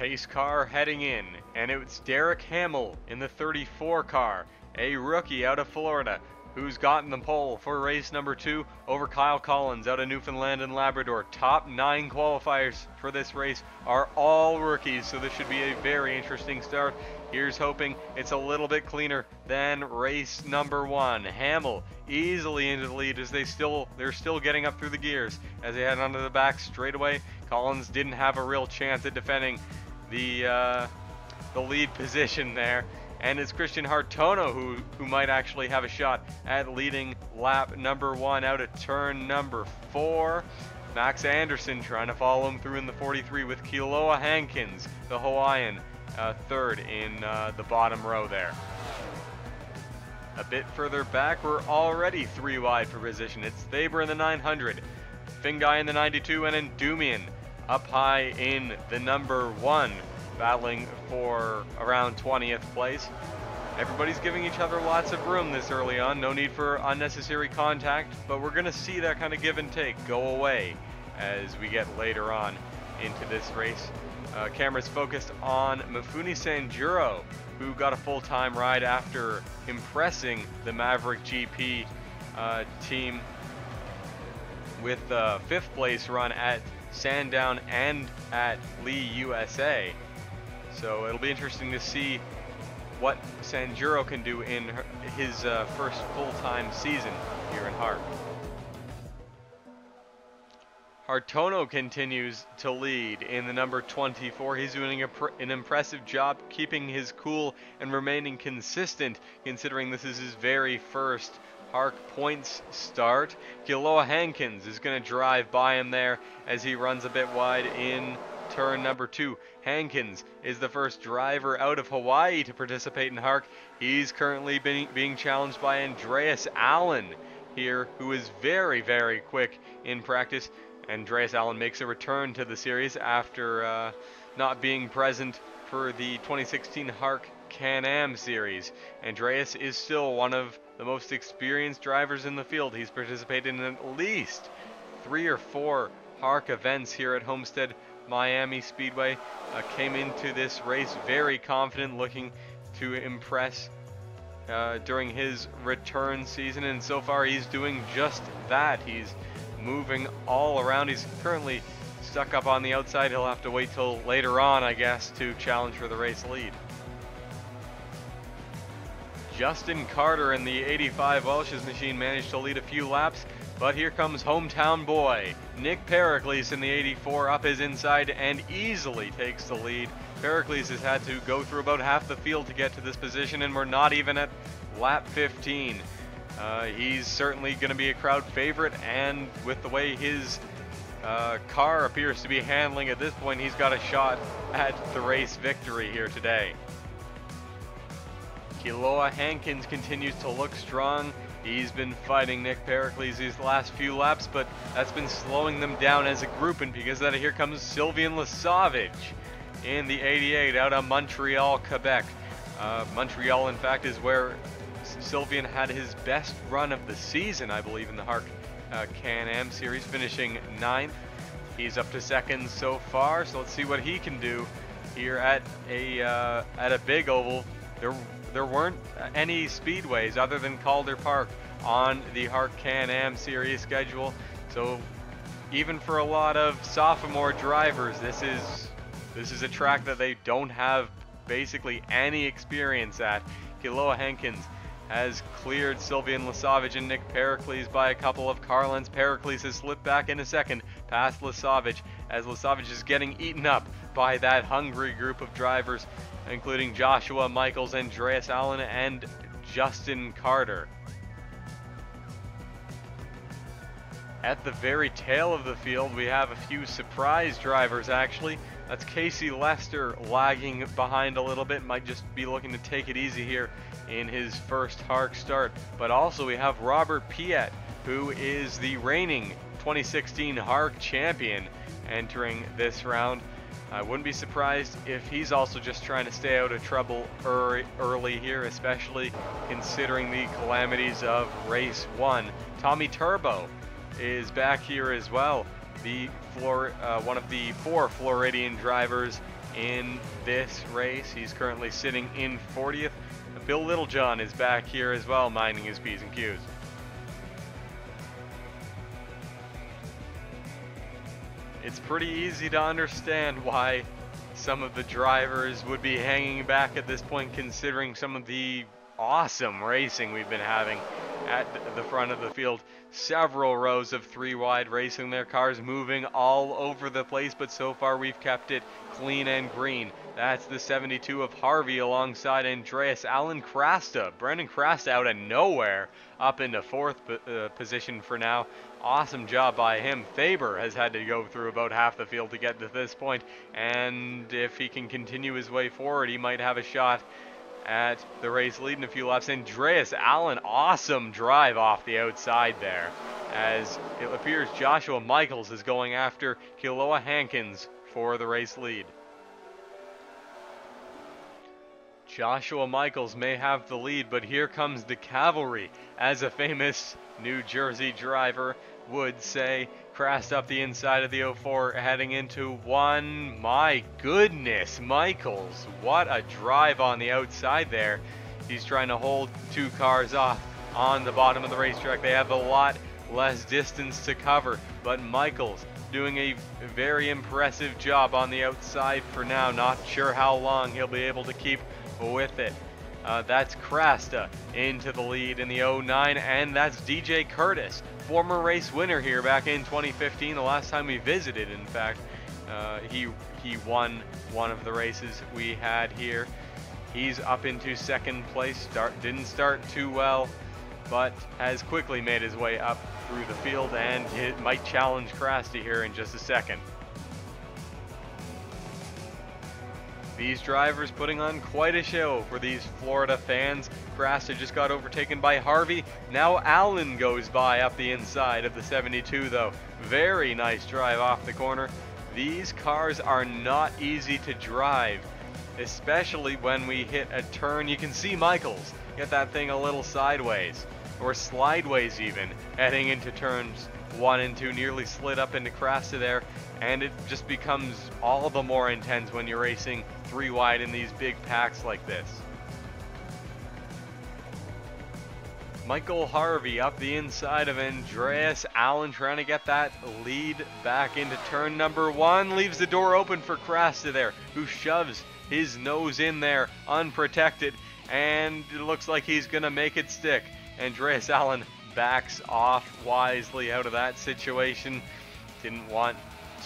pace car heading in, and it's Derek Hamill in the 34 car, a rookie out of Florida who's gotten the pole for race number two over Kyle Collins out of Newfoundland and Labrador. Top nine qualifiers for this race are all rookies, so this should be a very interesting start. Here's hoping it's a little bit cleaner than race number one. Hamill easily into the lead as they still they're still getting up through the gears as they head onto the back straightaway. Collins didn't have a real chance at defending the uh, the lead position there. And it's Christian Hartono who, who might actually have a shot at leading lap number one out of turn number four. Max Anderson trying to follow him through in the 43 with Kealoha Hankins, the Hawaiian, uh, third in uh, the bottom row there. A bit further back, we're already three wide for position. It's Thaber in the 900, Fingai in the 92, and Endumian up high in the number one battling for around 20th place. Everybody's giving each other lots of room this early on, no need for unnecessary contact, but we're going to see that kind of give and take go away as we get later on into this race. Uh, cameras focused on Mifune Sanjuro, who got a full-time ride after impressing the Maverick GP uh, team with a fifth place run at Sandown and at Lee USA. So it'll be interesting to see what Sanjuro can do in his uh, first full-time season here in HARC. Hartono continues to lead in the number 24. He's doing an impressive job keeping his cool and remaining consistent considering this is his very first HARC points start. Kealoha Hankins is going to drive by him there as he runs a bit wide in turn number two. Hankins is the first driver out of Hawaii to participate in HARC. He's currently being, being challenged by Andreas Allen here, who is very, very quick in practice. Andreas Allen makes a return to the series after uh, not being present for the 2016 HARC Can-Am series. Andreas is still one of the most experienced drivers in the field. He's participated in at least three or four HARC events here at Homestead Miami Speedway. Uh, came into this race very confident, looking to impress uh, during his return season, and so far he's doing just that. He's moving all around. He's currently stuck up on the outside. He'll have to wait till later on, I guess, to challenge for the race lead. Justin Carter in the 85 Welch's machine managed to lead a few laps, but here comes hometown boy, Nick Pericles in the 84 up his inside and easily takes the lead. Pericles has had to go through about half the field to get to this position and we're not even at lap 15. Uh, he's certainly going to be a crowd favorite and with the way his uh, car appears to be handling at this point, he's got a shot at the race victory here today. Kealoha Hankins continues to look strong. He's been fighting Nick Pericles these last few laps, but that's been slowing them down as a group, and because of that, here comes Sylvain Lasavage in the 88 out of Montreal, Quebec. Uh, Montreal, in fact, is where Sylvain had his best run of the season, I believe, in the HARC uh, Can-Am Series, finishing ninth. He's up to second so far, so let's see what he can do here at a uh, at a big oval. There there weren't any speedways other than Calder Park on the HARC Can-Am series schedule. So even for a lot of sophomore drivers, this is this is a track that they don't have basically any experience at. Kealoha Hankins has cleared Sylvain Lesavage and Nick Pericles by a couple of car lengths. Pericles has slipped back in a second past Lesavage as Lesavage is getting eaten up by that hungry group of drivers including Joshua Michaels, Andreas Allen, and Justin Carter. At the very tail of the field, we have a few surprise drivers actually. That's Casey Lester lagging behind a little bit, might just be looking to take it easy here in his first HARC start. But also we have Robert Piet, who is the reigning 2016 HARC champion entering this round. I wouldn't be surprised if he's also just trying to stay out of trouble early here, especially considering the calamities of race one. Tommy Turbo is back here as well. The Flor uh, one of the four Floridian drivers in this race. He's currently sitting in 40th. Bill Littlejohn is back here as well, minding his P's and Q's. It's pretty easy to understand why some of the drivers would be hanging back at this point considering some of the awesome racing we've been having at the front of the field. Several rows of three wide racing their cars moving all over the place, but so far we've kept it clean and green. That's the 72 of Harvey alongside Andreas Allen Krasta. Brendan Krasta out of nowhere up into fourth uh, position for now. Awesome job by him. Faber has had to go through about half the field to get to this point, and if he can continue his way forward, he might have a shot at the race leading a few laps. Andreas Allen, awesome drive off the outside there. As it appears Joshua Michaels is going after Kealoha Hankins for the race lead. Joshua Michaels may have the lead, but here comes the cavalry as a famous New Jersey driver would say crashed up the inside of the 04 heading into one. My goodness, Michaels, what a drive on the outside there. He's trying to hold two cars off on the bottom of the racetrack. They have a lot less distance to cover, but Michaels doing a very impressive job on the outside for now. Not sure how long he'll be able to keep with it. Uh, that's Krasta into the lead in the 09, and that's DJ Curtis, former race winner here back in 2015. The last time we visited, in fact, uh, he he won one of the races we had here. He's up into second place. Start didn't start too well, but has quickly made his way up through the field, and it might challenge Krasta here in just a second. These drivers putting on quite a show for these Florida fans. Krasta just got overtaken by Harvey. Now Allen goes by up the inside of the 72 though. Very nice drive off the corner. These cars are not easy to drive, especially when we hit a turn. You can see Michaels get that thing a little sideways, or slideways even, heading into turns one and two, nearly slid up into Krasta there, and it just becomes all the more intense when you're racing three wide in these big packs like this. Michael Harvey up the inside of Andreas Allen trying to get that lead back into turn number one. Leaves the door open for Krasta there, who shoves his nose in there unprotected. And it looks like he's going to make it stick. Andreas Allen backs off wisely out of that situation. Didn't want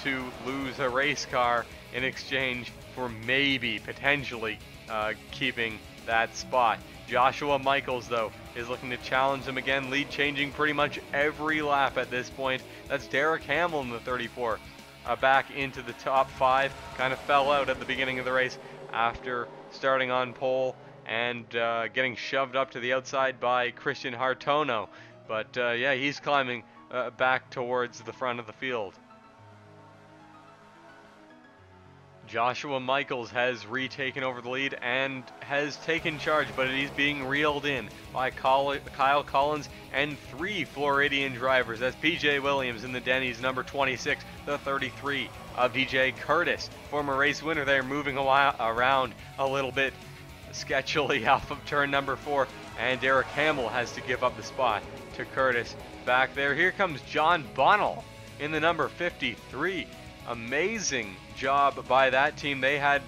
to lose a race car in exchange for maybe, potentially, uh, keeping that spot. Joshua Michaels, though, is looking to challenge him again, lead changing pretty much every lap at this point. That's Derek Hamill in the 34, uh, back into the top five. Kind of fell out at the beginning of the race after starting on pole and uh, getting shoved up to the outside by Christian Hartono. But uh, yeah, he's climbing uh, back towards the front of the field. Joshua Michaels has retaken over the lead and has taken charge, but he's being reeled in by Kyle Collins and three Floridian drivers. That's PJ Williams in the Denny's number 26, the 33 of DJ Curtis, former race winner there, moving around a little bit sketchily off of turn number four. And Derek Hamill has to give up the spot to Curtis back there. Here comes John Bunnell in the number 53. Amazing job by that team. They had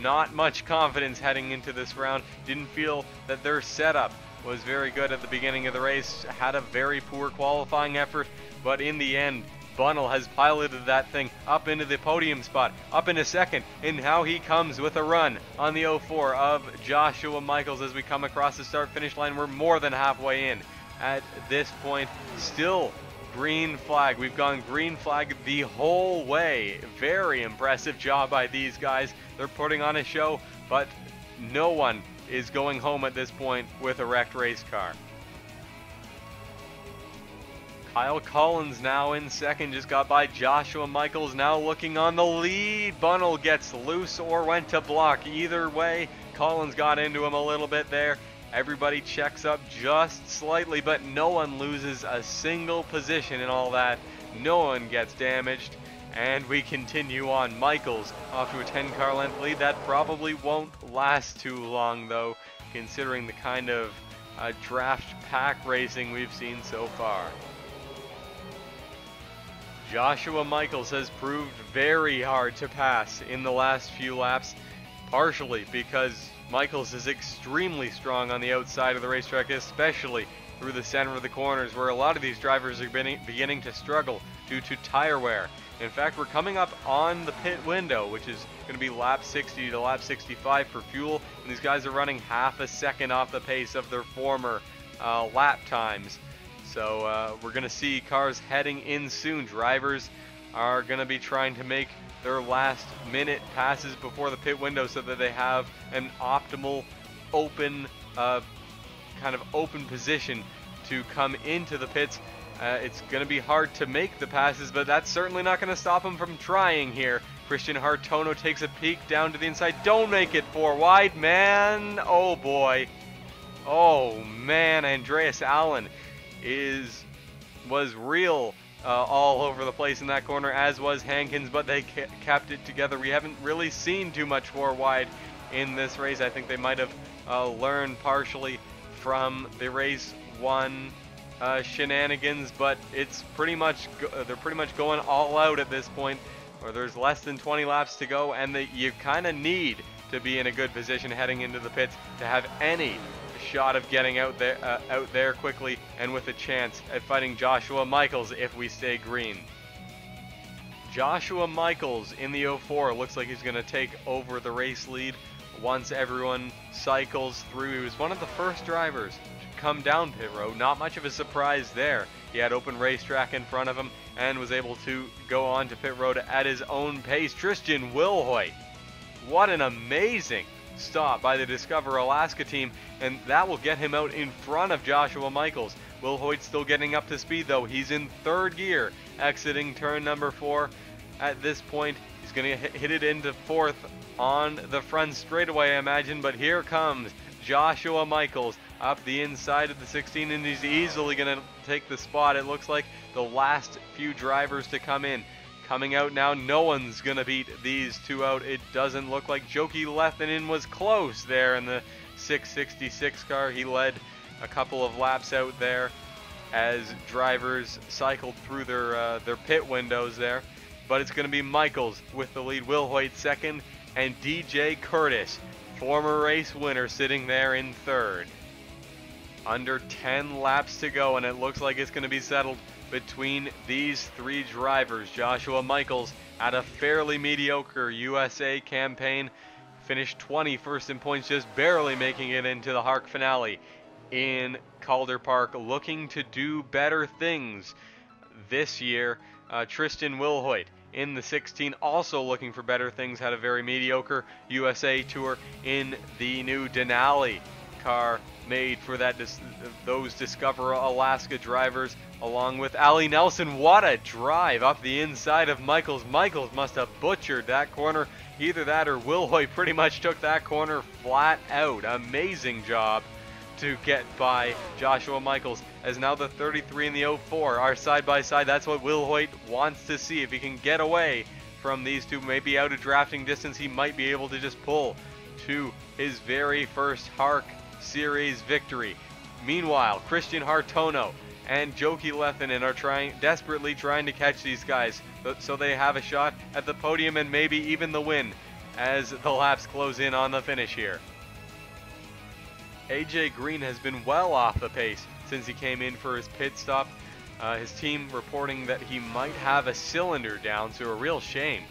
not much confidence heading into this round. Didn't feel that their setup was very good at the beginning of the race. Had a very poor qualifying effort, but in the end, Bunnell has piloted that thing up into the podium spot, up into second, and how he comes with a run on the 04 of Joshua Michaels as we come across the start finish line. We're more than halfway in at this point. Still green flag. We've gone green flag the whole way. Very impressive job by these guys. They're putting on a show, but no one is going home at this point with a wrecked race car. Kyle Collins now in second, just got by Joshua Michaels, now looking on the lead. Bunnell gets loose or went to block. Either way, Collins got into him a little bit there. Everybody checks up just slightly, but no one loses a single position in all that. No one gets damaged. And we continue on. Michaels off to a 10 car length lead. That probably won't last too long, though, considering the kind of uh, draft pack racing we've seen so far. Joshua Michaels has proved very hard to pass in the last few laps, partially because Michaels is extremely strong on the outside of the racetrack, especially through the center of the corners, where a lot of these drivers are beginning to struggle due to tire wear. In fact, we're coming up on the pit window, which is going to be lap 60 to lap 65 for fuel, and these guys are running half a second off the pace of their former uh, lap times. So uh, we're going to see cars heading in soon. Drivers are going to be trying to make their last minute passes before the pit window so that they have an optimal open uh, kind of open position to come into the pits uh, it's going to be hard to make the passes, but that's certainly not going to stop them from trying here. Christian Hartono takes a peek down to the inside. Don't make it four wide, man. Oh, boy. Oh, man. Andreas Allen is was real uh, all over the place in that corner, as was Hankins, but they ca kept it together. We haven't really seen too much four wide in this race. I think they might have uh, learned partially from the race one uh, shenanigans, but it's pretty much uh, they're pretty much going all out at this point, where there's less than 20 laps to go, and that you kind of need to be in a good position heading into the pits to have any shot of getting out there uh, out there quickly and with a chance at fighting Joshua Michaels if we stay green. Joshua Michaels in the 04 looks like he's going to take over the race lead once everyone cycles through. He was one of the first drivers to come down pit road. Not much of a surprise there. He had open racetrack in front of him and was able to go on to pit road at his own pace. Tristan Wilhoit, what an amazing stop by the Discover Alaska team, and that will get him out in front of Joshua Michaels. Wilhoit still getting up to speed though. He's in third gear, exiting turn number four. At this point, he's going to hit it into fourth on the front straightaway, I imagine, but here comes Joshua Michaels up the inside of the 16 and he's easily going to take the spot. It looks like the last few drivers to come in. Coming out now, no one's going to beat these two out. It doesn't look like Joki Lehtinen was close there in the 666 car. He led a couple of laps out there as drivers cycled through their uh, their pit windows there. But it's going to be Michaels with the lead, Wilhoit second, and DJ Curtis former race winner sitting there in third. Under 10 laps to go, and it looks like it's going to be settled between these three drivers. Joshua Michaels had a fairly mediocre USA campaign, finished 21st in points, just barely making it into the HARC finale in Calder Park, looking to do better things this year. Uh, Tristan Wilhoit in the 16, also looking for better things, had a very mediocre USA tour in the new Denali car made for that dis those Discover Alaska drivers along with Ali Nelson. What a drive up the inside of Michaels. Michaels must have butchered that corner. Either that or Wilhoit pretty much took that corner flat out. Amazing job to get by Joshua Michaels as now the 33 and the 04 are side by side. That's what Wilhoit wants to see. If he can get away from these two, maybe out of drafting distance, he might be able to just pull to his very first HARC Series victory. Meanwhile, Christian Hartono and Joki Lehtinen are trying desperately trying to catch these guys so they have a shot at the podium and maybe even the win as the laps close in on the finish here. AJ Green has been well off the pace since he came in for his pit stop. Uh, his team reporting that he might have a cylinder down, so a real shame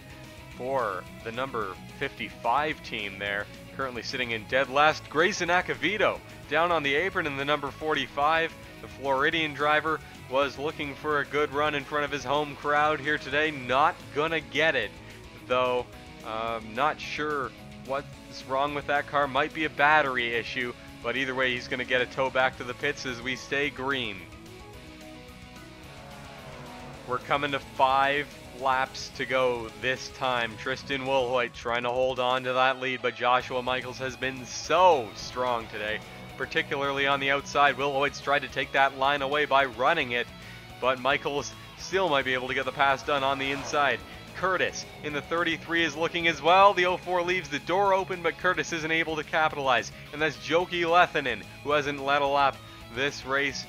for the number 55 team there, currently sitting in dead last. Grayson Acavito down on the apron in the number 45. The Floridian driver was looking for a good run in front of his home crowd here today. Not gonna get it, though. Um, not sure what's wrong with that car. Might be a battery issue. But either way, he's to get a tow back to the pits as we stay green. We're coming to five laps to go this time. Tristan Wilhoit trying to hold on to that lead, but Joshua Michaels has been so strong today, particularly on the outside. Wilhoit's tried to take that line away by running it, but Michaels still might be able to get the pass done on the inside. Curtis in the 33 is looking as well. The 04 leaves the door open, but Curtis isn't able to capitalize. And that's Joki Lehtinen, who hasn't led a lap this race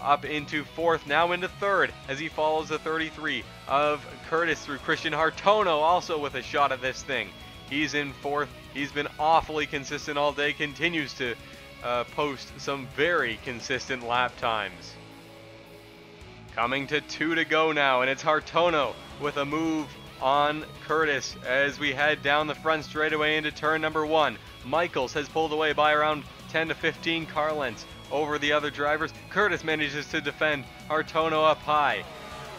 up into fourth, now into third as he follows the 33 of Curtis through Christian Hartono, also with a shot at this thing. He's in fourth. He's been awfully consistent all day, continues to uh, post some very consistent lap times. Coming to two to go now, and it's Hartono with a move on Curtis as we head down the front straightaway into turn number one. Michaels has pulled away by around 10 to 15 car lengths over the other drivers. Curtis manages to defend Hartono up high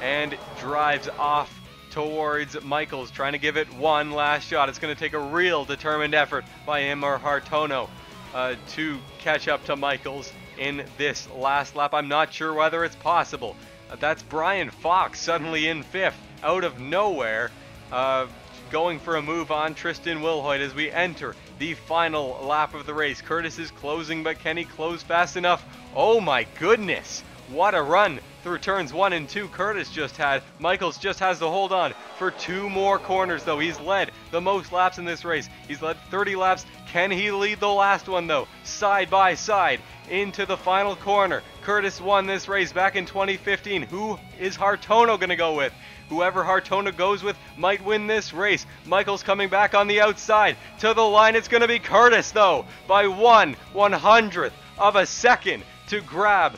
and drives off towards Michaels, trying to give it one last shot. It's going to take a real determined effort by or Hartono uh, to catch up to Michaels in this last lap. I'm not sure whether it's possible. Uh, that's Brian Fox suddenly in fifth out of nowhere, uh, going for a move on Tristan Wilhoit as we enter the final lap of the race. Curtis is closing, but can he close fast enough? Oh my goodness! What a run through turns one and two Curtis just had. Michaels just has to hold on for two more corners, though. He's led the most laps in this race. He's led 30 laps. Can he lead the last one, though? Side by side into the final corner. Curtis won this race back in 2015. Who is Hartono going to go with? Whoever Hartono goes with might win this race. Michael's coming back on the outside. To the line, it's going to be Curtis, though, by one one hundredth of a second to grab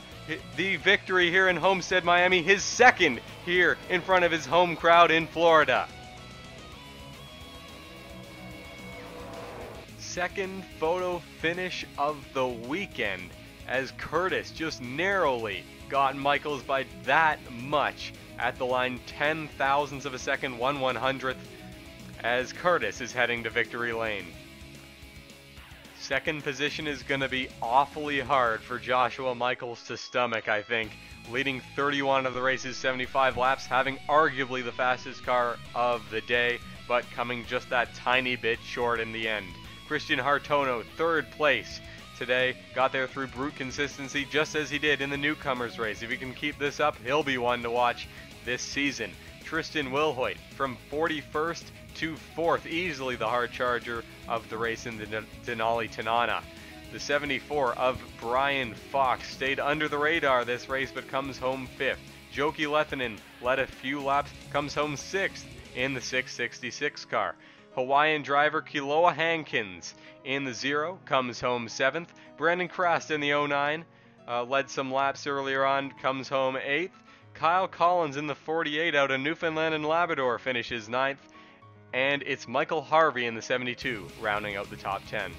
the victory here in Homestead, Miami, his second here in front of his home crowd in Florida. Second photo finish of the weekend as Curtis just narrowly got Michaels by that much at the line 10 thousandths of a second, 1 one hundredth, as Curtis is heading to victory lane. Second position is going to be awfully hard for Joshua Michaels to stomach, I think. Leading 31 of the race's 75 laps, having arguably the fastest car of the day, but coming just that tiny bit short in the end. Christian Hartono, third place today, got there through brute consistency, just as he did in the newcomers race. If he can keep this up, he'll be one to watch this season. Tristan Wilhoit from 41st to 4th, easily the hard charger of the race in the Denali Tanana. The 74 of Brian Fox stayed under the radar this race but comes home 5th. Joki Lehtinen led a few laps, comes home 6th in the 666 car. Hawaiian driver Kealoha Hankins in the 0 comes home 7th. Brandon Krast in the 09 uh, led some laps earlier on, comes home 8th. Kyle Collins in the 48 out of Newfoundland and Labrador finishes 9th. And it's Michael Harvey in the 72 rounding out the top 10.